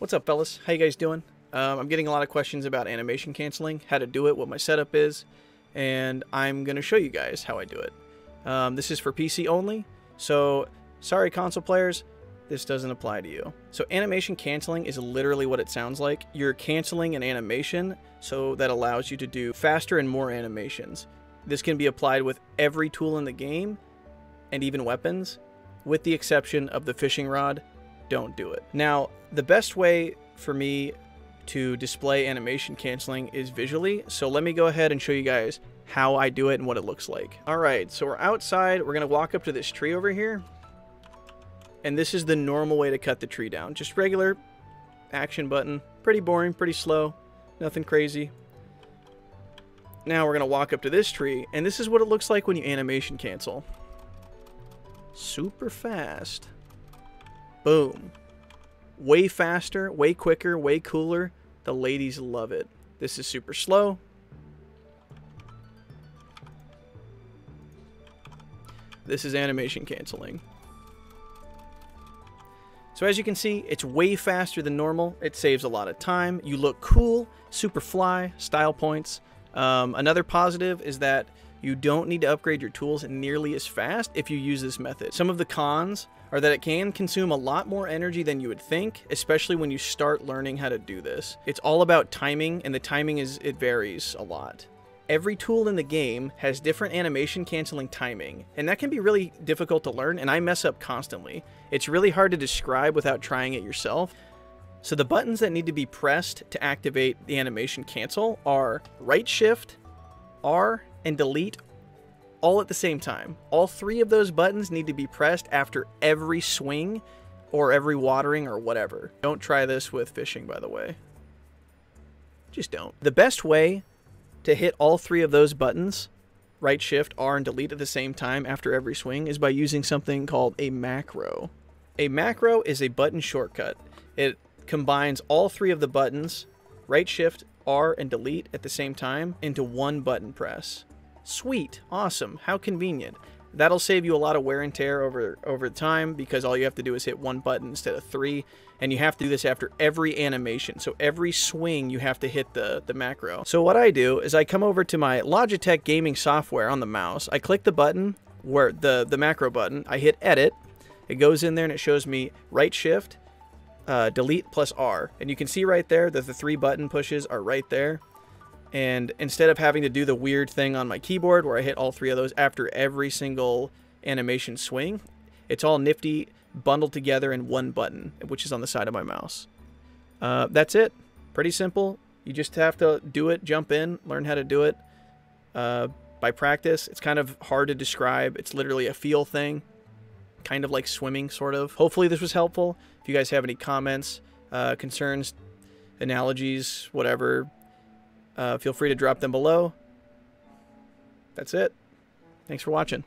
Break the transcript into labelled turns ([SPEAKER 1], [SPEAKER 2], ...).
[SPEAKER 1] What's up, fellas? How you guys doing? Um, I'm getting a lot of questions about animation canceling, how to do it, what my setup is, and I'm going to show you guys how I do it. Um, this is for PC only, so sorry console players, this doesn't apply to you. So animation canceling is literally what it sounds like. You're canceling an animation so that allows you to do faster and more animations. This can be applied with every tool in the game and even weapons, with the exception of the fishing rod don't do it. Now, the best way for me to display animation canceling is visually, so let me go ahead and show you guys how I do it and what it looks like. Alright, so we're outside, we're to walk up to this tree over here, and this is the normal way to cut the tree down. Just regular action button, pretty boring, pretty slow, nothing crazy. Now we're to walk up to this tree, and this is what it looks like when you animation cancel. Super fast. Boom. Way faster, way quicker, way cooler. The ladies love it. This is super slow. This is animation canceling. So as you can see, it's way faster than normal. It saves a lot of time. You look cool, super fly, style points. Um, another positive is that you don't need to upgrade your tools nearly as fast if you use this method. Some of the cons are that it can consume a lot more energy than you would think, especially when you start learning how to do this. It's all about timing, and the timing is it varies a lot. Every tool in the game has different animation canceling timing, and that can be really difficult to learn, and I mess up constantly. It's really hard to describe without trying it yourself. So the buttons that need to be pressed to activate the animation cancel are right shift, R, and delete all at the same time. All three of those buttons need to be pressed after every swing or every watering or whatever. Don't try this with fishing, by the way. Just don't. The best way to hit all three of those buttons, right shift, R, and delete at the same time after every swing, is by using something called a macro. A macro is a button shortcut. It combines all three of the buttons, right shift, R, and delete at the same time into one button press. Sweet, awesome, how convenient. That'll save you a lot of wear and tear over over time because all you have to do is hit one button instead of three, and you have to do this after every animation. So every swing you have to hit the, the macro. So what I do is I come over to my Logitech gaming software on the mouse, I click the button, where the, the macro button, I hit edit, it goes in there and it shows me right shift, uh, delete plus R. And you can see right there that the three button pushes are right there. And instead of having to do the weird thing on my keyboard where I hit all three of those after every single animation swing, it's all nifty bundled together in one button, which is on the side of my mouse. Uh, that's it. Pretty simple. You just have to do it, jump in, learn how to do it uh, by practice. It's kind of hard to describe. It's literally a feel thing, kind of like swimming, sort of. Hopefully, this was helpful. If you guys have any comments, uh, concerns, analogies, whatever, uh, feel free to drop them below. That's it. Thanks for watching.